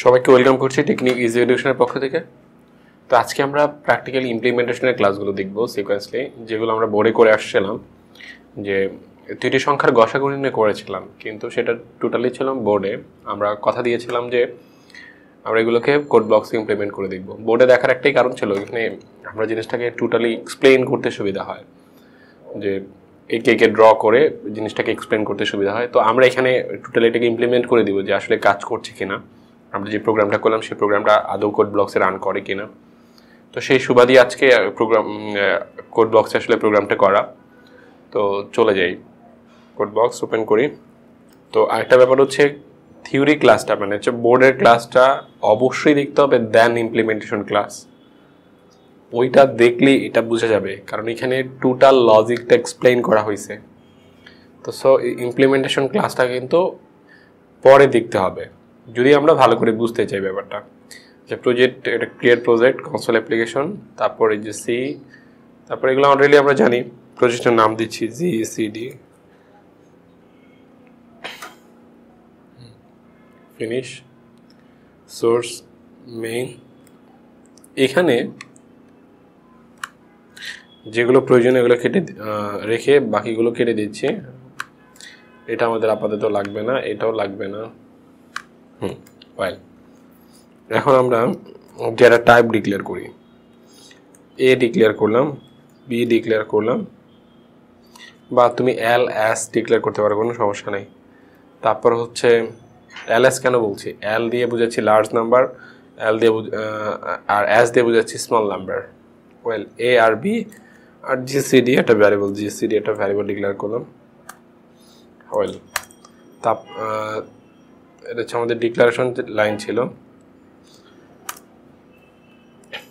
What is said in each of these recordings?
সবাইকে ওয়েলকাম করছি technique easy এডুকেশনের পক্ষ থেকে। তো আজকে আমরা প্র্যাকটিক্যাল ইমপ্লিমেন্টেশনের ক্লাসগুলো দেখব সিকোয়েন্সলি যেগুলো আমরা বোর্ডে করে আসছিলাম। যে দুইটি সংখ্যার গসাগু নিয়ে করেছিলাম, কিন্তু সেটা টোটালি ছিলাম বোর্ডে আমরা কথা দিয়েছিলাম যে আমরা এগুলোকে কোড বক্সে ইমপ্লিমেন্ট করে দেখব। বোর্ডে দেখার একটাই কারণ ছিল এখানে আমরা জিনিসটাকে টোটালি এক্সপ্লেইন করতে সুবিধা হয়। যে একে একে ড্র করে জিনিসটাকে এক্সপ্লেন করতে সুবিধা হয়। তো আমরা এখানে টোটালি এটাকে ইমপ্লিমেন্ট করে দিব যে আসলে কাজ করছে কিনা। আমরা যে প্রোগ্রামটা করলাম, সেই প্রোগ্রামটা আদৌ কোড ব্লকসে রান করে কিনা? তো সেই সুবাদই আজকে প্রোগ্রাম কোড বক্সে আসলে প্রোগ্রামটা করা। তো চলে যাই। কোড বক্স ওপেন করি। তো আরেকটা ব্যাপার হচ্ছে থিওরি ক্লাসটা মানে হচ্ছে বোর্ডের ক্লাসটা অবশ্যই দেখতে হবে দেন ইমপ্লিমেন্টেশন ক্লাস ওইটা দেখলেই এটা বোঝা যাবে, কারণ এখানে টোটাল লজিকটা এক্সপ্লেন করা হয়েছে। তো সো ইমপ্লিমেন্টেশন ক্লাসটা কিন্তু পরে দেখতে হবে। যদি আমরা ভালো করে বুঝতে চাই ব্যাপারটা, যে প্রজেক্ট এটা ক্রিয়েট প্রজেক্ট কনসোল অ্যাপ্লিকেশন তারপরে যে সি তারপরে এগুলো অলরেডি আমরা জানি প্রজেক্টের নাম দিচ্ছি G C D finish source main এখানে যেগুলো প্রয়োজন, এগুলো কেটে রেখে বাকিগুলো কেটে দিচ্ছি। এটা আমাদের আপাতত লাগবে না, এটাও লাগবে না। ওয়েল এখন আমরা যারা টাইপ ডিক্লেয়ার করি এ ডিক্লেয়ার করলাম বি ডিক্লেয়ার করলাম, বা তুমি এল এস ডিক্লেয়ার করতে পারো, কোনো সমস্যা নেই। তারপর হচ্ছে এল এস কেন বলছি? এল দিয়ে বুঝাচ্ছি লার্জ নাম্বার এল দিয়ে আর এস দিয়ে বুঝাচ্ছি স্মল নাম্বার ওয়েল এ আর বি আর জিসিডি একটা ভ্যারিয়েবল জিসিডি একটা ভ্যারিয়েবল ডিক্লেয়ার করলাম। ওয়েল তাপ এটা হচ্ছে আমাদের ডিক্লারেশন লাইন ছিল।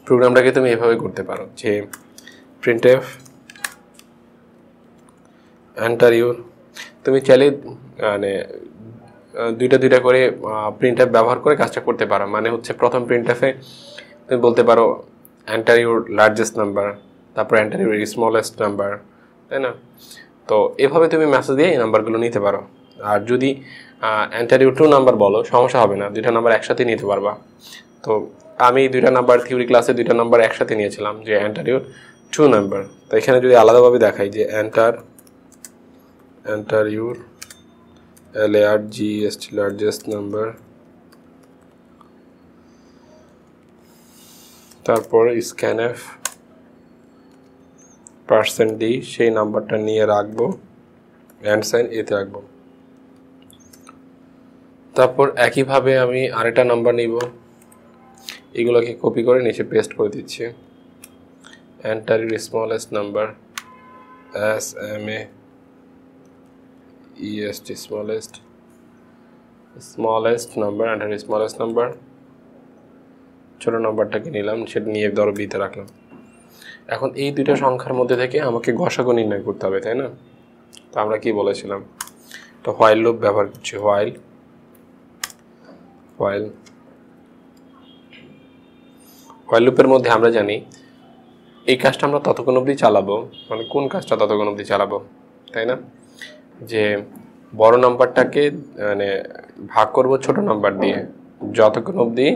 প্রোগ্রামটাকে তুমি এভাবে করতে পারো যে প্রিন্ট এফ এন্টার ইউর তুমি চাইলে মানে দুইটা দুইটা করে প্রিন্ট এফ ব্যবহার করে কাজটা করতে পারো। মানে হচ্ছে প্রথম প্রিন্ট এফে তুমি বলতে পারো এন্টার ইউর লার্জেস্ট নাম্বার তারপর এন্টার ইউর স্মলেস্ট নাম্বার তাই না? তো এভাবে তুমি মেসেজ দিয়ে এই নাম্বারগুলো নিতে পারো। আর যদি ইউর টু নাম্বার বলো, সমস্যা হবে না, দুইটা নাম্বার একসাথে নিতে পারবা। তো আমি দুইটা নাম্বার থিওরি ক্লাসে দুইটা নাম্বার একসাথে নিয়েছিলাম, যে ইউর টু নাম্বার তো এখানে যদি আলাদাভাবে দেখাই, যে enter enter your L R G S T largest number তারপর স্ক্যান এফ পার্সেন্ট ডি সেই নাম্বারটা নিয়ে রাখব অ্যান্ড সাইন এতে রাখব। তারপর একইভাবে আমি আরেকটা নাম্বার নিব। এগুলোকে কপি করে নিচে পেস্ট করে দিচ্ছি। Enter your smallest number S M A E S T smallest smallest number enter smallest number ছোটো নাম্বারটাকে নিলাম, সেটা নিয়ে ধরো বিতে রাখলাম। এখন এই দুইটা সংখ্যার মধ্যে থেকে আমাকে গসাগু নির্ণয় করতে হবে, তাই না? তো আমরা কি বলেছিলাম? তো হোয়াইল লুপ ব্যবহার করছি হোয়াইল হোয়াইল হোয়াইল লুপের মধ্যে আমরা জানি এই কাজটা আমরা ততক্ষণ অবধি চালাবো মানে কোন কাজটা ততক্ষণ অবধি চালাবো, তাই না? যে বড় নাম্বারটাকে মানে ভাগ করব ছোট নাম্বার দিয়ে, যতক্ষণ অবধি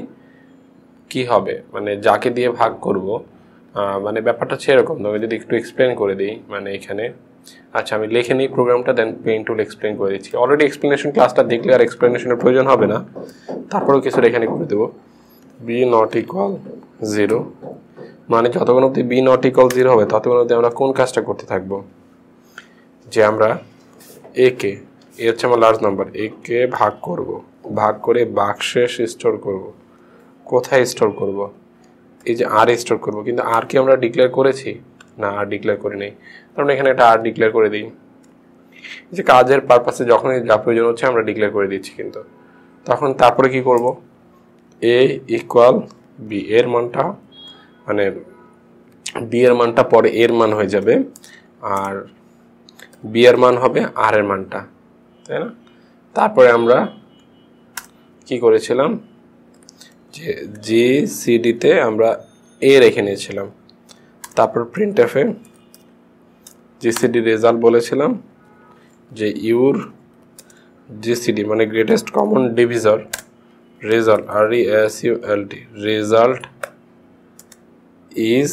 কি হবে মানে যাকে দিয়ে ভাগ করব মানে ব্যাপারটা হচ্ছে এরকম। তবে যদি একটু এক্সপ্লেন করে দিই মানে এখানে আচ্ছা আমি লিখে নিই প্রোগ্রামটা দেন পেন টুল এক্সপ্লেন করে দিচ্ছি। অলরেডি এক্সপ্লেনেশন ক্লাসটা দেখলে আর এক্সপ্লেনেশনের প্রয়োজন হবে না। তারপরেও কিছু এখানে করে দেবো। বি নট ইকুয়াল জিরো মানে যতক্ষণ অবধি বি নট ইকুয়াল জিরো হবে, ততক্ষণ অবধি আমরা কোন কাজটা করতে থাকব? যে আমরা এ কে এ হচ্ছে আমার লার্জ নাম্বার এ কে ভাগ করব। ভাগ করে বাক্সে স্টোর করব। কোথায় স্টোর করব? এই যে আর স্টোর করব। কিন্তু আর কি আমরা ডিক্লেয়ার করেছি? না, আর ডিক্লেয়ার করি নাই কারণ এখানে একটা আর ডিক্লেয়ার করে দিই। যে কাজের পারপাসে যখনই যা প্রয়োজন হচ্ছে আমরা ডিক্লেয়ার করে দিচ্ছি কিন্তু। তখন তারপরে কি করব? এ ইকুয়াল বি এর মানটা মানে বি এর মানটা পরে এর মান হয়ে যাবে, আর বি এর মান হবে আর এর মানটা, তাই না? তারপরে আমরা কি করেছিলাম? যে জি সিডিতে আমরা এ রেখে নিয়েছিলাম। তারপর প্রিন্ট এফে জিসিডি রেজাল্ট বলেছিলাম যে ইউর জিসিডি মানে greatest common divisor result R E S U L T result is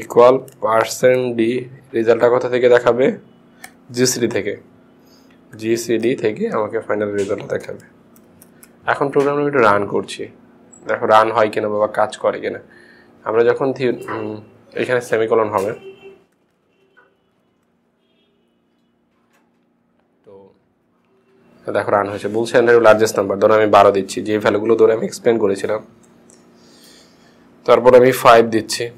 equal percent D রেজাল্টটা কোথা থেকে দেখাবে? জিসিডি থেকে। জিসিডি থেকে আমাকে ফাইনাল রেজাল্ট দেখাবে। এখন প্রোগ্রামটা আমি একটু রান করছি। দেখো রান হয় কিনা বাবা কাজ করে কিনা। আমরা যখন এখানে সেমিকলন হবে তো দেখো রান হয়েছে। বলছে লার্জেস্ট নাম্বার ধরো আমি বারো দিচ্ছি। যে ভ্যালুগুলো ধরে আমি এক্সপ্লেন করেছিলাম। তারপর আমি ফাইভ দিচ্ছি।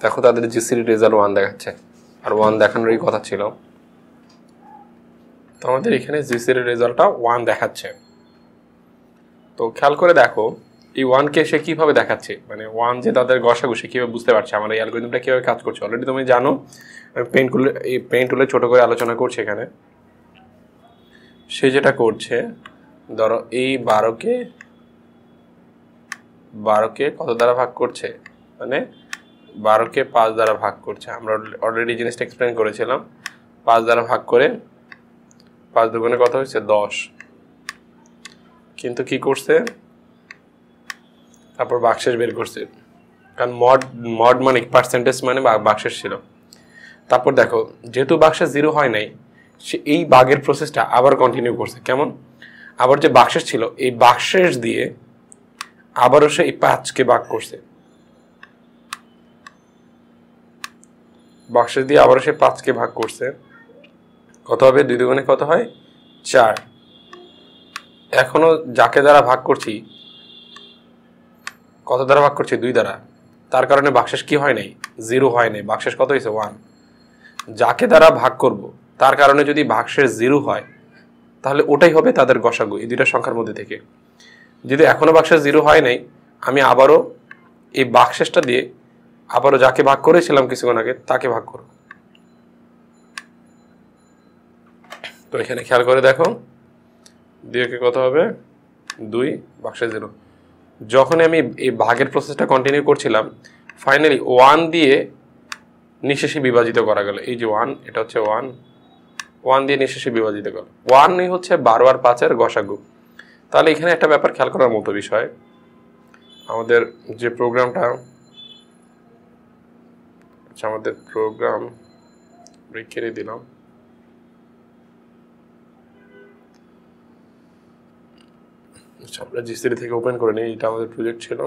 দেখো, তাদের জিসির রেজাল্ট ওয়ান দেখাচ্ছে। আর ওয়ান দেখানোরই কথা ছিল। তো আমাদের এখানে জিসির রেজাল্টটা ওয়ান দেখাচ্ছে। তো খেয়াল করে দেখো, এই ওয়ানকে সে কীভাবে দেখাচ্ছে? মানে ওয়ান যে তাদের সে কীভাবে বুঝতে পারছে? আমার এই অ্যালগোরিদমটা কীভাবে কাজ করছে? অলরেডি তুমি জানো, আমি টুলে এই পেন্ট টুলে ছোটো করে আলোচনা করছি এখানে। সে যেটা করছে, ধরো এই বারোকে বারোকে কত দ্বারা ভাগ করছে? মানে বারোকে পাঁচ দ্বারা ভাগ করছে। আমরা অলরেডি জিনিসটা এক্সপ্লেন করেছিলাম। পাঁচ দ্বারা ভাগ করে পাঁচ দুগুণে কত হয়েছে? দশ। কিন্তু কি করছে? তারপর বাক্সেস বের করছে। কারণ মড মড মানে পার্সেন্টেজ মানে বাক্সেস ছিল। তারপর দেখো, যেহেতু বাক্সেস জিরো হয় নাই সে এই বাঘের প্রসেসটা আবার কন্টিনিউ করছে। কেমন? আবার যে বাক্সেস ছিল, এই বাক্সেস দিয়ে আবারও সে এই পাঁচকে বাক করছে। বাক্সেস দিয়ে আবারও সে পাঁচকে ভাগ করছে। কত হবে? দুই দুগুণে কত হয়? চার। এখনও যাকে দ্বারা ভাগ করছি, কত দ্বারা ভাগ করছি? দুই দ্বারা। তার কারণে বাক্সেস কি হয় নাই? জিরো হয় নাই। বাক্সেস কত হয়েছে? ওয়ান যাকে দ্বারা ভাগ করব তার কারণে যদি ভাগশেষ জিরো হয়, তাহলে ওটাই হবে তাদের গসাগু, এই দুইটা সংখ্যার মধ্যে থেকে। যদি এখনও বাক্সেস জিরো হয় নাই, আমি আবারও এই বাক্সেসটা দিয়ে আবারও যাকে ভাগ করেছিলাম কিছুক্ষণ আগে, তাকে ভাগ করব। তো এখানে খেয়াল করে দেখো দুইকে কত হবে? দুই বাক্সে জিরো। যখন আমি এই ভাগের প্রসেসটা কন্টিনিউ করছিলাম ফাইনালি ওয়ান দিয়ে নিঃশেষে বিভাজিত করা গেল। এই যে ওয়ান এটা হচ্ছে ওয়ান ওয়ান দিয়ে নিঃশেষে বিভাজিত গেল ওয়ানই হচ্ছে বারো আর পাঁচের গসাগু। তাহলে এখানে একটা ব্যাপার খেয়াল করার মতো বিষয়। আমাদের যে প্রোগ্রামটা আচ্ছা আমাদের প্রোগ্রাম রেখে দিলাম। আচ্ছা আমরা জিসিডি থেকে ওপেন করে নিই, এটা আমাদের প্রজেক্ট ছিল।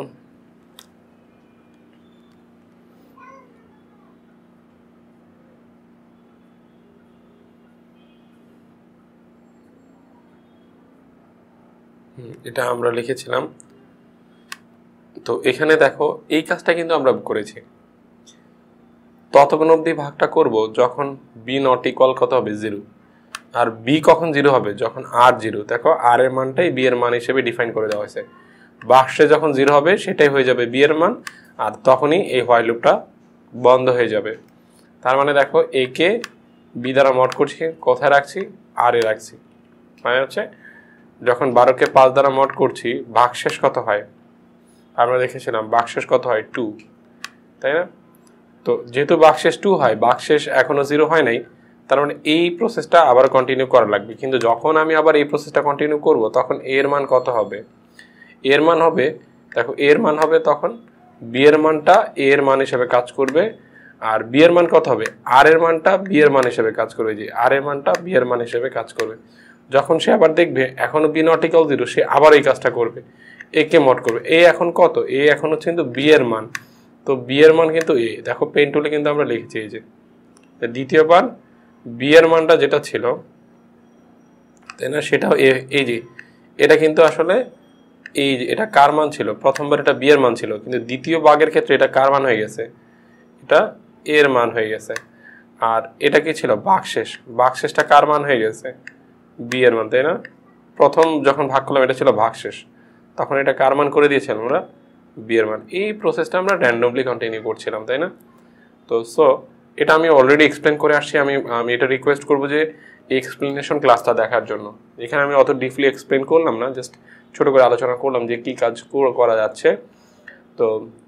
এটা আমরা লিখেছিলাম। তো এখানে দেখো, এই কাজটা কিন্তু আমরা করেছি। ততক্ষণ অবধি ভাগটা করব যখন বি নট ইকুয়াল কত হবে? জিরো আর বি কখন জিরো হবে? যখন আর জিরো দেখো আর এর মানটাই বি এর মান হিসেবে ডিফাইন করে দেওয়া হয়েছে। বাক্সে যখন জিরো হবে, সেটাই হয়ে যাবে বি এর মান, আর তখনই এই হোয়াইট লুপটা বন্ধ হয়ে যাবে। তার মানে দেখো একে বি দ্বারা মট করছি, কোথায় রাখছি? আর এ রাখছি। মানে হচ্ছে যখন বারোকে পাঁচ দ্বারা মট করছি বাক্সেস কত হয়? আমরা দেখেছিলাম বাক্সেস কত হয়? টু। তাই না? তো যেহেতু বাক্সেস টু হয় বাক্সেস এখনও জিরো হয় নাই, তার মানে এই প্রসেসটা আবার কন্টিনিউ করা লাগবে। কিন্তু যখন আমি আবার এই প্রসেসটা কন্টিনিউ করব, তখন এর মান কত হবে? এর মান হবে, দেখো এর মান হবে তখন বি এর মানটা এ এর মান হিসেবে কাজ করবে, আর বি এর মান কত হবে? আর এর মানটা বি এর মান হিসেবে কাজ করবে। যে আর এর মানটা বি এর মান হিসেবে কাজ করবে। যখন সে আবার দেখবে, এখনও বি নট ইকাল জিরো সে আবার এই কাজটা করবে। এ কে মট করবে। এ এখন কত? এ এখন হচ্ছে কিন্তু বি এর মান। তো বি এর মান কিন্তু এ দেখো পেন টুলে কিন্তু আমরা লিখেছি এই যে। দ্বিতীয় বার বি এর মানটা যেটা ছিল, তাই না? সেটাও এই যে, এটা কিন্তু আসলে এই যে, এটা কার মান ছিল? প্রথমবার এটা বি এর মান ছিল। কিন্তু দ্বিতীয় বাগের ক্ষেত্রে এটা কার মান হয়ে গেছে? এটা এর মান হয়ে গেছে। আর এটা কি ছিল? বাকশেষ বাকশেষটা কার মান হয়ে গেছে? বি এর মান, তাই না? প্রথম যখন ভাগ করলাম, এটা ছিল ভাগশেষ। তখন এটা কার মান করে দিয়েছিলাম আমরা? বি এর মান। এই প্রসেসটা আমরা র্যান্ডমলি কন্টিনিউ করছিলাম, তাই না? তো সো এটা আমি অলরেডি এক্সপ্লেন করে আসছি। আমি আমি এটা রিকোয়েস্ট করব যে এক্সপ্লেনেশন ক্লাসটা দেখার জন্য। এখানে আমি অত ডিপলি এক্সপ্লেন করলাম না জাস্ট ছোটো করে আলোচনা করলাম যে কি কাজ করা যাচ্ছে। তো,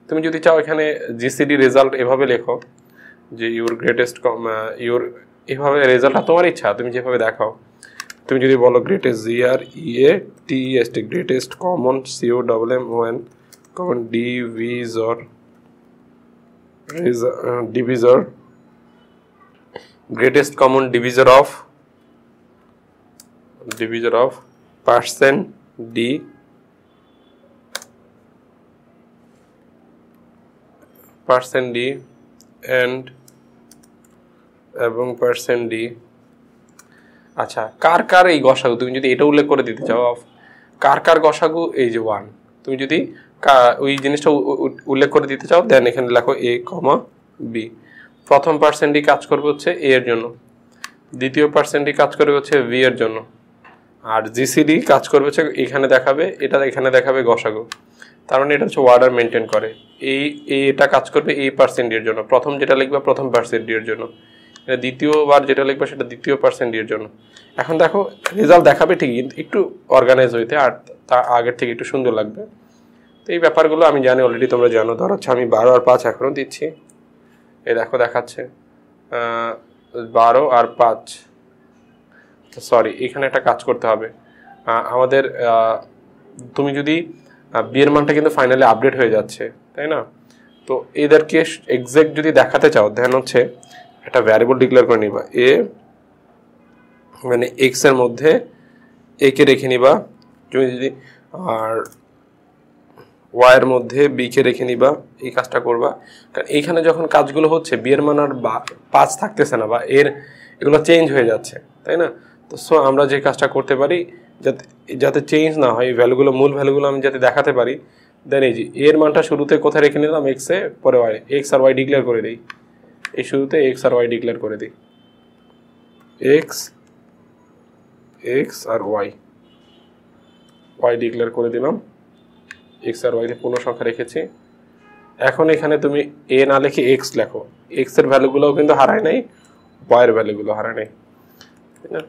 তুমি যদি চাও এখানে জিসিডি রেজাল্ট এভাবে লেখো, যে ইউর গ্রেটেস্ট ইউর এভাবে রেজাল্টটা তোমার ইচ্ছা, তুমি যেভাবে দেখাও। তুমি যদি বলো greatest G R E A T S T greatest common C O double M O N common divisor divisor greatest common divisor of divisor of percent d. Percent d and, এবং পার্সেন্ট ডি আচ্ছা কার কার এই গসাগু? তুমি যদি এটা উল্লেখ করে দিতে চাও কার কার গসাগু? এই যে ওয়ান তুমি যদি ওই জিনিসটা উল্লেখ করে দিতে চাও দেন এখানে লেখো এ কমা বি প্রথম পার্সেন্টই কাজ করবে হচ্ছে এ এর জন্য। দ্বিতীয় পার্সেন্টই কাজ করবে হচ্ছে ভি এর জন্য। আর জিসিডি কাজ করবে হচ্ছে এখানে দেখাবে, এটা এখানে দেখাবে গসাগু। তার মানে এটা হচ্ছে ওয়ার্ডার মেনটেন করে। এই এটা কাজ করবে এই পার্সেন্টের জন্য। প্রথম যেটা লিখবে, প্রথম পার্সেন্টের জন্য। এটা দ্বিতীয়বার যেটা লিখবে সেটা দ্বিতীয় পার্সেন্ট পার্সেন্টের জন্য। এখন দেখো রেজাল্ট দেখাবে ঠিকই, কিন্তু একটু অর্গানাইজ হইতে আর তা আগের থেকে একটু সুন্দর লাগবে। তো এই ব্যাপারগুলো আমি জানি অলরেডি তোমরা জানো। ধর হচ্ছে আমি বারো আর পাঁচ এখনও দিচ্ছি। এই দেখো দেখাচ্ছে। বারো আর পাঁচ। সরি এখানে একটা কাজ করতে হবে। আমাদের তুমি যদি বিয়ের মানটা কিন্তু ফাইনালি আপডেট হয়ে যাচ্ছে, তাই না? তো এদেরকে এক্সাক্ট যদি দেখাতে চাও ধ্যান হচ্ছে একটা ভ্যারিয়েবল ডিক্লেয়ার করে নিবা। এ মানে এক্সের মধ্যে এ কে রেখে নিবা। তুমি যদি, আর ওয়াইয়ের মধ্যে বিকে রেখে নিবা, এই কাজটা করবা। কারণ এইখানে যখন কাজগুলো হচ্ছে বিয়ের মান আর পাঁচ থাকতেছে না, বা এর এগুলো চেঞ্জ হয়ে যাচ্ছে, তাই না? তো সো আমরা যে কাজটা করতে পারি, যাতে যাতে চেঞ্জ না হয়, এই ভ্যালুগুলো মূল ভ্যালুগুলো আমি যাতে দেখাতে পারি দেন এই যে এর মানটা শুরুতে কোথায় রেখে নিলাম? এক্সে পরে ওয়াই এক্স আর ওয়াই ডিক্লেয়ার করে দিই। এই শুরুতে এক্স আর ওয়াই ডিক্লেয়ার করে দিই। এক্স এক্স আর ওয়াই ওয়াই ডিক্লেয়ার করে দিলাম। এক্স আর ওয়াইতে পূর্ণ সংখ্যা রেখেছি। এখন এখানে তুমি এ না লিখে এক্স লেখো। এক্সের ভ্যালুগুলোও কিন্তু হারায় নাই ওয়াইয়ের ভ্যালুগুলো হারায় নাই। তাই না?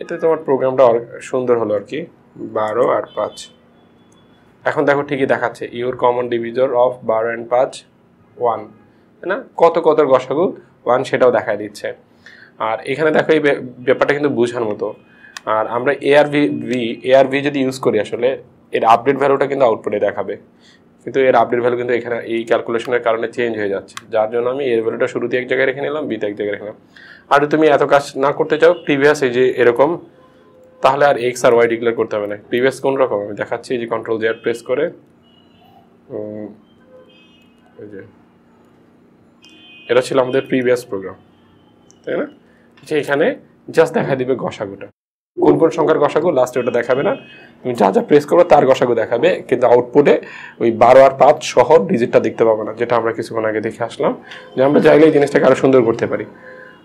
এতে তোমার প্রোগ্রামটা সুন্দর হলো আর কি। বারো আর পাঁচ। এখন দেখো ঠিকই দেখাচ্ছে। ইউর কমন ডিভিজর অফ বারো অ্যান্ড পাঁচ ওয়ান না? কত কত গসাগু? ওয়ান সেটাও দেখায় দিচ্ছে। আর এখানে দেখো এই ব্যাপারটা কিন্তু বোঝার মতো। আর আমরা A R V V A R V যদি ইউজ করি আসলে, এর আপডেট ভ্যালুটা কিন্তু আউটপুটে দেখাবে। কিন্তু এর আপডেট ভ্যালু কিন্তু এখানে এই ক্যালকুলেশনের কারণে চেঞ্জ হয়ে যাচ্ছে। যার জন্য আমি এর ভ্যালুটা শুরুতে এক জায়গায় রেখে নিলাম বিতে এক জায়গায় রেখে নিলাম। আর তুমি এত কাজ না করতে চাও প্রিভিয়াস এই যে এরকম, তাহলে আর এক্স আর ওয়াই ডিক্লেয়ার করতে হবে না। প্রিভিয়াস কোন রকম? আমি দেখাচ্ছি যে কন্ট্রোল জেড প্রেস করে এই যে এটা ছিল আমাদের প্রিভিয়াস প্রোগ্রাম তাই না? যে এখানে জাস্ট দেখা দিবে গসাগুটা। কোন কোন সংখ্যার গসাগু? লাস্টে ওটা দেখাবে না। তুমি যা যা প্রেস করবে তার গসাগু দেখাবে, কিন্তু আউটপুটে ওই বারো আর পাঁচ সহ ডিজিটটা দেখতে পাবো না, যেটা আমরা কিছুক্ষণ আগে দেখে আসলাম, যে আমরা চাইলে এই জিনিসটাকে আরও সুন্দর করতে পারি।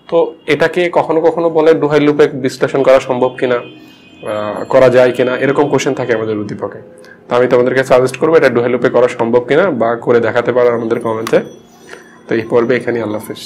তো এটাকে কখনো কখনো বলে ডুহাই লুপে বিশ্লেষণ করা সম্ভব কিনা করা যায় কিনা, এরকম কোশ্চেন থাকে আমাদের উদ্দীপকে। তো আমি তোমাদেরকে সাজেস্ট করব এটা ডুহাই লুপে করা সম্ভব কিনা, বা করে দেখাতে পারো আমাদের কমেন্টে তো এই পর্বে এখানে আল্লাহ হাফেজ।